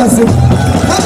cacete.